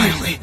Finally,